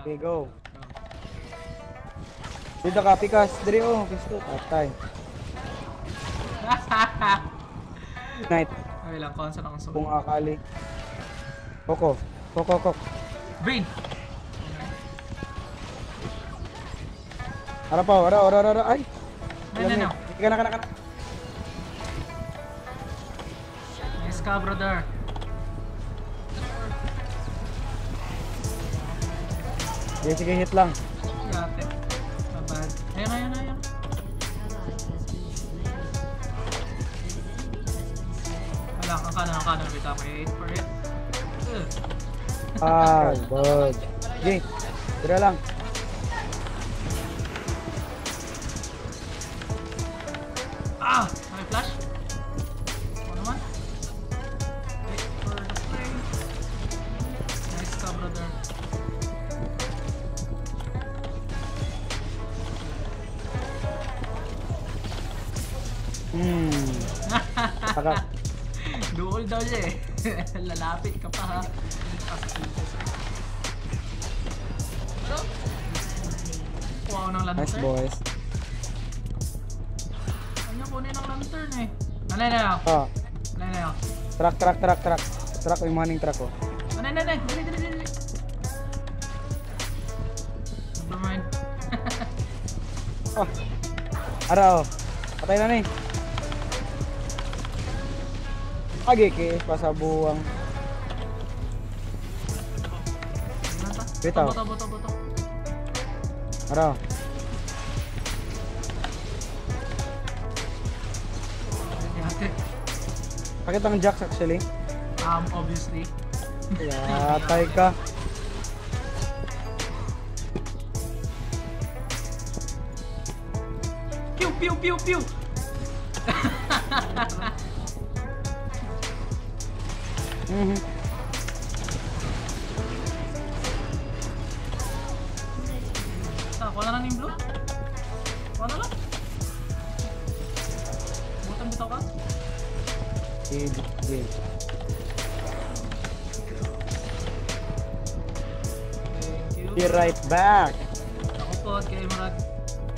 Okay, go. Dito ka, pikas. Diri oh, pisto. Patay. Night. Ay lang, konsa lang Kung sumo. akali. Koko. Koko, koko. Brain! Ara pa, ara, ara, ara. Ay. No, no, no. Ika na, kana, kana. Nice ka, brother. Sige, sige, hit lang. Got it. Not bad. Ayun, ayun, ayun. Wala, ang kanan, ang kanan. Wait, ako. Wait for it. Ah, good. Sige, dira lang. Ah! Duol daw siya eh. Lalapit ka pa ha. Kuha ko ng lantern. nice boys. Ano kunin ng lantern eh. Nanay na yun. Ah, Nanay na yun. truck, truck, truck, truck. Truck, yung maning truck oh. Nanay, nanay. Dali, dali, dali. Never mind. Oh. Ara oh. Patay na ni. Agi ki pasabuang. Ta? Bitaw. Boto, boto, boto. Ara. oh. Yate. Pakita ang jacks actually. Um, obviously. Yatay ka. Pew, pew, pew, pew! Mhm. Ah, kuha na lang yung blue. Kuha na lang. Butang bitaw ka. Sige, sige. Be right back. Ako po, kay Marag.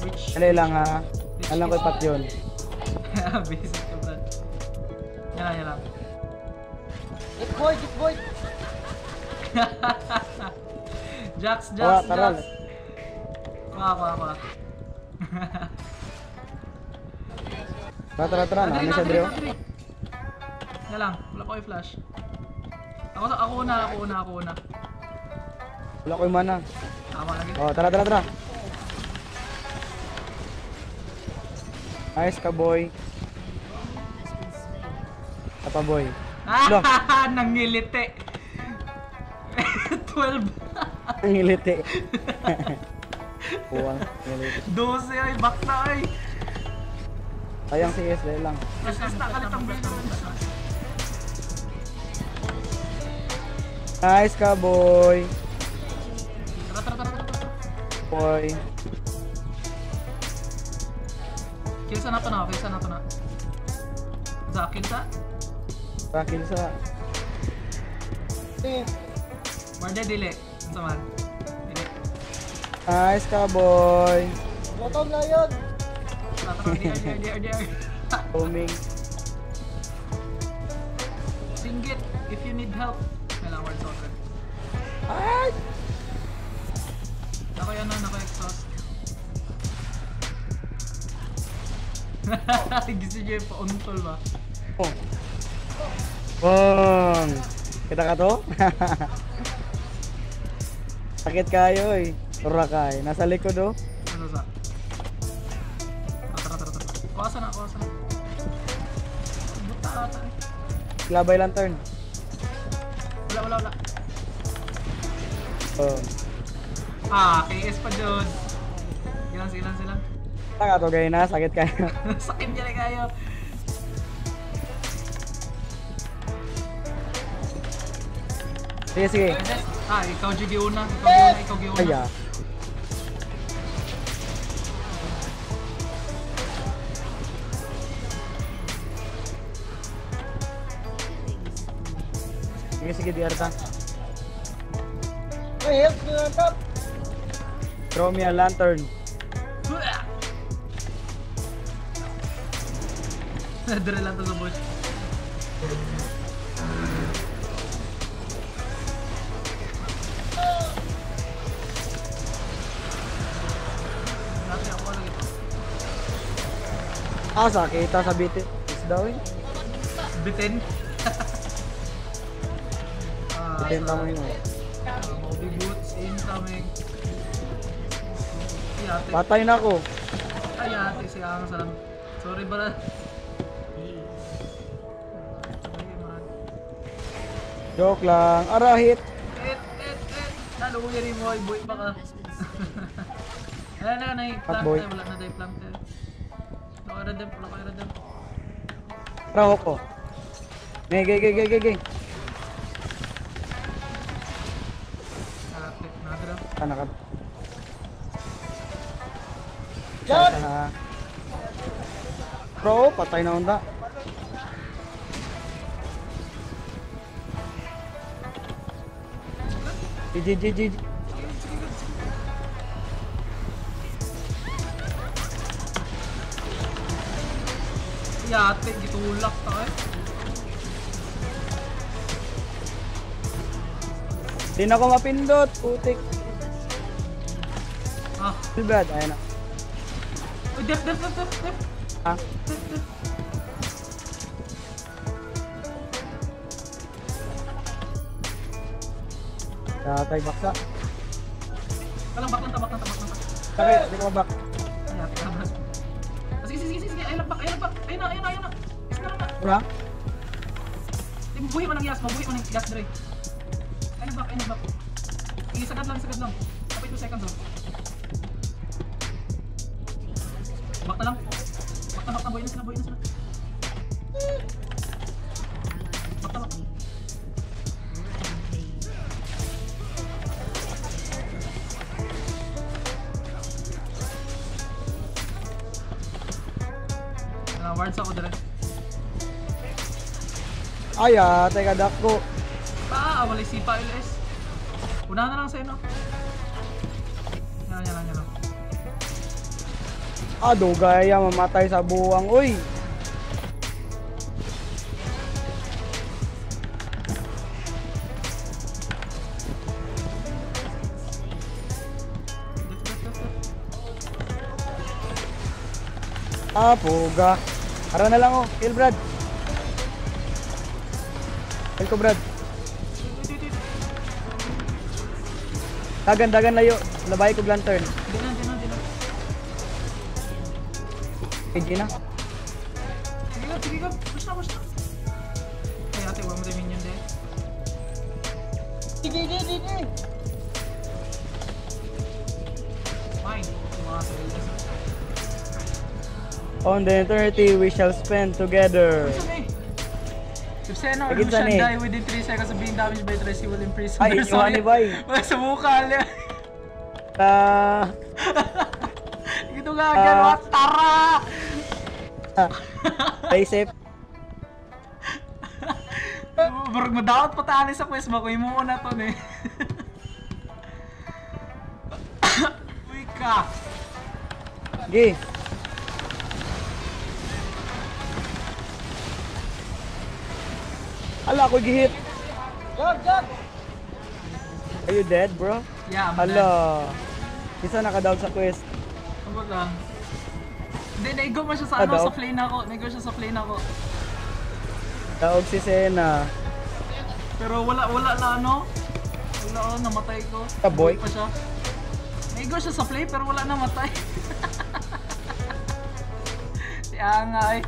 Which... Dali lang ha. Alam ko pat yun. Basic ka, Brad. Yan lang, yan lang. Boy, get boy. Jax, Jax, taral. Jax. Kuha, kuha, kuha. Tara, tara, tara. Adri, drill? adri. Yan lang, wala pa ko flash. Ako, ako una, ako una, ako una. Wala ko yung mana. Tama lagi. Oh, tara, tara, tara. Nice ka, boy. Tapa, boy. Ah, nangilite. 12. Ang ngiliti. Puwang ngiliti. 12 ay, back na ay. Sayang si S, dali lang. Mas na kalit ang beta. Nice ka, boy. Tara. Boy. Kilsa na to na, kilsa na to na. Za, kilsa? Rakil sa... Eh, Marde, dili. Ano man? Dili. Nice ka, boy. bottom na yun. DR, DR, DR. Homing. Singgit, if you need help. Kailangan word soccer. Ay! Ako yan na, ako exhaust. Gusto niyo yung pauntol ba? Oh. Bong! Kita ka to? Sakit kayo eh. Turakay. Nasa likod oh. Ano sa? Ah, Tara, tara, tara. Kuwasa na, kuwasa na. Buta ata. Labay lantern. Wala, wala, wala. Oh. Ah, KS pa dyan. Sige lang, sige lang, sige lang. Taka to gay na. Sakit kayo. Sakit niya na kayo. Sige, sige. Ah, ikaw Jugi una. Ikaw Giuna, ikaw Giuna. Ay ah. Sige, sige, di arta. May help na lang top. Throw me a lantern. Dire lang to sa bush. Ah, sakita sa bitin. Is daw eh. Bitin. Ah, Bitin tamo yun. eh. Moby boots incoming. Si ate. Patay na ako. Ay ate, si Angsan. Sorry man. Joke lang. Arahit. Et, et, et. Naluya ni mo, boy pa ka. Wala na, na plant boy. eh. Wala na tayo plant kayo redem, wala kayo redem. Raho ko. Gay, gay, gay, gay, gay, gay. Sana ka. Yan! Bro, patay na onda. GG, GG. Ay ate, gitulak ta eh. Di na ako mapindot. Putik. Ah, Feel bad. Ayun na. uy, def, def, def, def, def, Ha? def, def. Tatay baksa. Walang back lang, tabak tabak tabak. Sakit, di ko mabak. Ayun na, ayun na, ayun na. Isa na lang na. Wala? Di, mabuhi mo ng gas, mabuhi mo ng gas dire. Ay lagbak, ay lagbak. Sige, sagad lang, sagad lang. Kapit 2 seconds oh. Back na lang. Back na, back na, buhay na sila, buhay na sila. Wards ako dire. Ay, ah, teka, dako. Ah, wala sipa LS. Unahan na lang sa'yo, no? Yan, yan, yan, yan. Ah, dugaya, mamatay sa buwang. Uy! Ah, puga. Ara na lang oh. Kill, Brad. Kill ko, Brad. Dagan, dagan layo. Labay ko lantern. Di na, di na, di na. KG na. Sige ka, sige ka. Push na. Ay, ate, huwag mo tayo minion din. Sige! Fine. Mga sa. On the eternity, we shall spend together. Na eh. If Senna or Lucian die within 3 seconds of being damaged by trace, he will imprison Ay, their soul. ba? Wala sa mukha niya. Ah, Ito nga, agad, Ah. what? Tara! stay safe. Barag madawat pa tali sa quest mo, kuya mo muna to eh. Uy ka! Sige. Ala, ako gihit. Jog, jog! Are you dead, bro? Yeah, I'm dead. Ala. Isa nakadaog sa quest. Kumbaga. Hindi, naigo mo siya sa Ah, ano, sa plane ako. Naigo siya sa plane ako. Daog si Sena. Pero wala, wala na ano. Wala oh, namatay ko. Ah, boy. Buhay pa siya. Naigo siya sa plane pero wala namatay. si Angay.